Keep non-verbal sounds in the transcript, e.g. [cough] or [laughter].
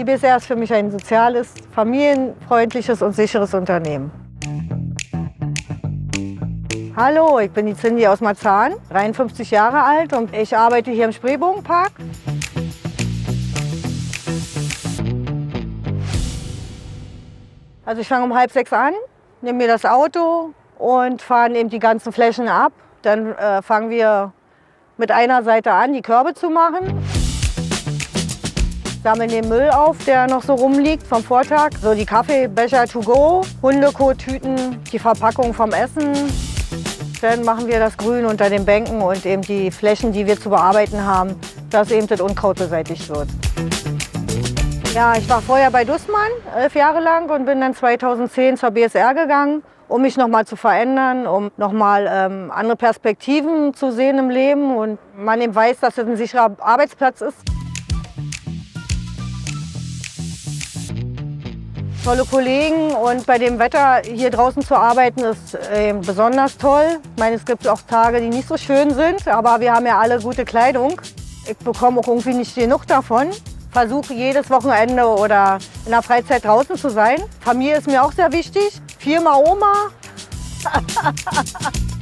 Die BSR ist für mich ein soziales, familienfreundliches und sicheres Unternehmen. Hallo, ich bin die Cindy aus Marzahn, 53 Jahre alt und ich arbeite hier im Spreebogenpark. Also ich fange um halb sechs an, nehme mir das Auto und fahren eben die ganzen Flächen ab. Dann äh, fangen wir mit einer Seite an, die Körbe zu machen. Sammeln den Müll auf, der noch so rumliegt vom Vortag. So die Kaffeebecher to go, Hundekot-Tüten, die Verpackung vom Essen. Dann machen wir das Grün unter den Bänken und eben die Flächen, die wir zu bearbeiten haben, dass eben das Unkraut beseitigt wird. Ja, ich war vorher bei Dussmann, elf Jahre lang und bin dann 2010 zur BSR gegangen, um mich nochmal zu verändern, um nochmal ähm, andere Perspektiven zu sehen im Leben und man eben weiß, dass es ein sicherer Arbeitsplatz ist. Tolle Kollegen und bei dem Wetter hier draußen zu arbeiten ist äh, besonders toll. Ich meine, es gibt auch Tage, die nicht so schön sind, aber wir haben ja alle gute Kleidung. Ich bekomme auch irgendwie nicht genug davon. Versuche jedes Wochenende oder in der Freizeit draußen zu sein. Familie ist mir auch sehr wichtig. Viermal Oma. [laughs]